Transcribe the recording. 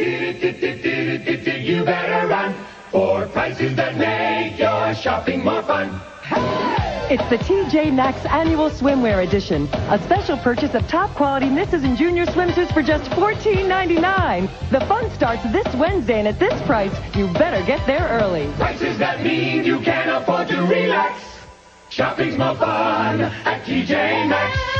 You better run for prices that make your shopping more fun. It's the TJ Maxx Annual Swimwear Edition. A special purchase of top quality misses and Junior swimsuits for just $14.99. The fun starts this Wednesday, and at this price, you better get there early. Prices that mean you can afford to relax. Shopping's more fun at TJ Maxx.